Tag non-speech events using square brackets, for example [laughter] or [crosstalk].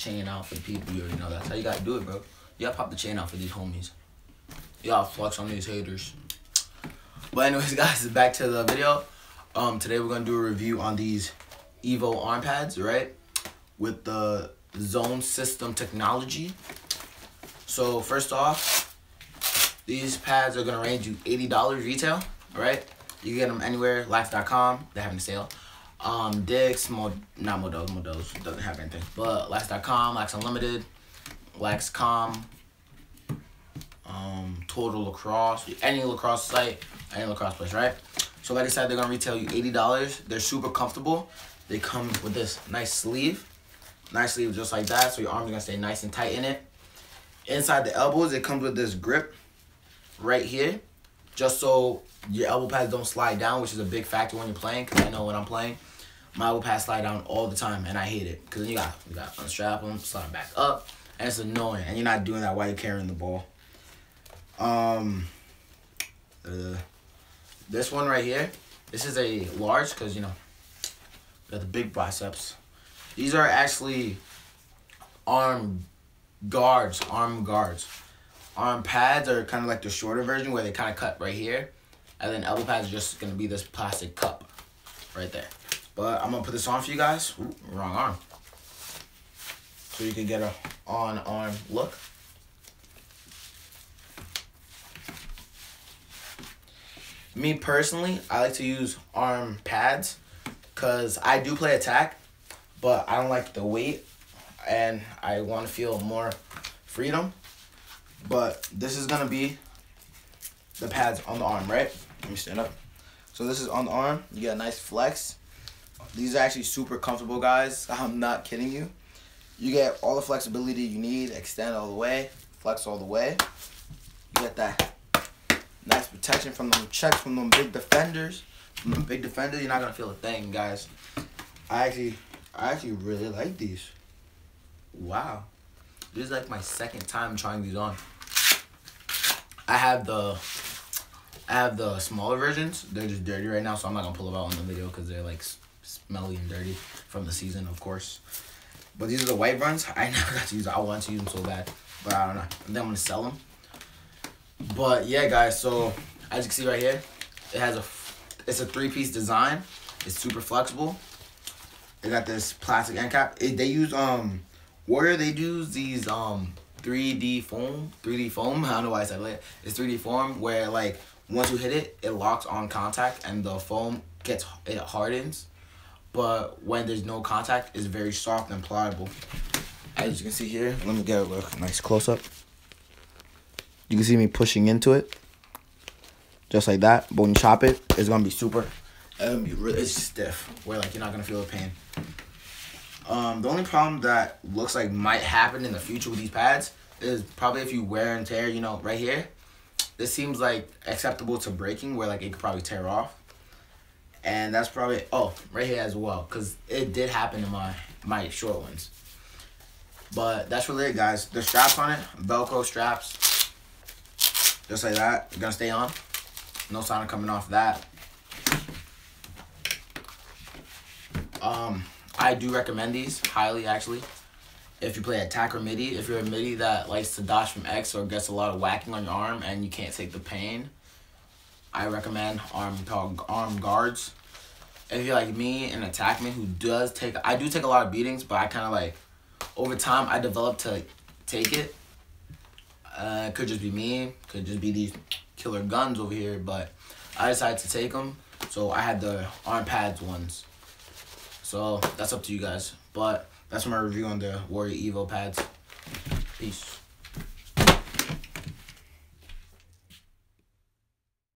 chain out for the people. You already know that's how you gotta do it, bro. You gotta pop the chain out for these homies. You gotta flex on these haters. But anyways, [laughs] guys, back to the video. Um, today we're gonna do a review on these Evo arm pads, right? With the Zone System technology. So first off, these pads are gonna range you eighty dollars retail, right? You can get them anywhere, Lax.com, they're having a sale. Um, Dick's, Mo, not Modell's, Modell's doesn't have anything, but Lax.com, Lax Unlimited, Lax.com, um, Total Lacrosse, any lacrosse site, any lacrosse place, right? So like I said, they're gonna retail you eighty dollars. They're super comfortable. They come with this nice sleeve, nice sleeve just like that, so your arms are gonna stay nice and tight in it. Inside the elbows, it comes with this grip right here, just so your elbow pads don't slide down, which is a big factor when you're playing. Cause I know when I'm playing, my elbow pads slide down all the time, and I hate it. Cause then you got you got unstrap them, slide them back up, and it's annoying. And you're not doing that while you're carrying the ball. Um, uh, this one right here, this is a large, cause you know, got the big biceps. These are actually arm guards, arm guards. Arm pads are kind of like the shorter version where they kind of cut right here. And then elbow pads are just going to be this plastic cup right there. But I'm going to put this on for you guys. Ooh, wrong arm. So you can get a on-arm look. Me personally, I like to use arm pads because I do play attack, but I don't like the weight and I want to feel more freedom. But this is to be the pads on the arm, right? Let me stand up. So this is on the arm. You get a nice flex. These are actually super comfortable, guys. [laughs] I'm not kidding you. You get all the flexibility you need. Extend all the way. Flex all the way. You get that nice protection from them checks from them big defenders. From them big defenders, you're not to feel a thing, guys. I actually, I actually really like these. Wow. This is like my second time trying these on. I have the I have the smaller versions. They're just dirty right now, so I'm not gonna pull them out on the video because they're like smelly and dirty from the season, of course. But these are the white ones. [laughs] I never got to use. I want to use them so bad, but I don't know. And then I'm gonna sell them. But yeah, guys. So as you can see right here, it has a it's a three piece design. It's super flexible. They got this plastic end cap. It, they use um Warrior. They use these um 3D foam, 3D foam. [laughs] I don't know why I said it. It's 3D foam where like once you hit it, it locks on contact and the foam gets it hardens. But when there's no contact, it's very soft and pliable. As you can see here, let me get a look nice close up. You can see me pushing into it, just like that. But when you chop it, it's gonna be super. Um, it's stiff, where like you're not gonna feel the pain. Um, the only problem that looks like might happen in the future with these pads is probably if you wear and tear, you know, right here. This seems like acceptable to breaking where like it could probably tear off. And that's probably, oh, right here as well. Because it did happen to my, my short ones. But that's really it, guys. The straps on it, Velcro straps. Just like that. Going to stay on. No sign of coming off that. Um... I do recommend these highly actually. If you play attack or middie, if you're a middie that likes to dodge from X or gets a lot of whacking on your arm and you can't take the pain, I recommend arm arm guards. If you're like me, an attackman who does take, I do take a lot of beatings, but I kind of like, over time, I developed to take it. Uh, it could just be me, could just be these killer guns over here, but I decided to take them, so I had the arm pads ones. So that's up to you guys. But that's my review on the Warrior Evo pads. Peace.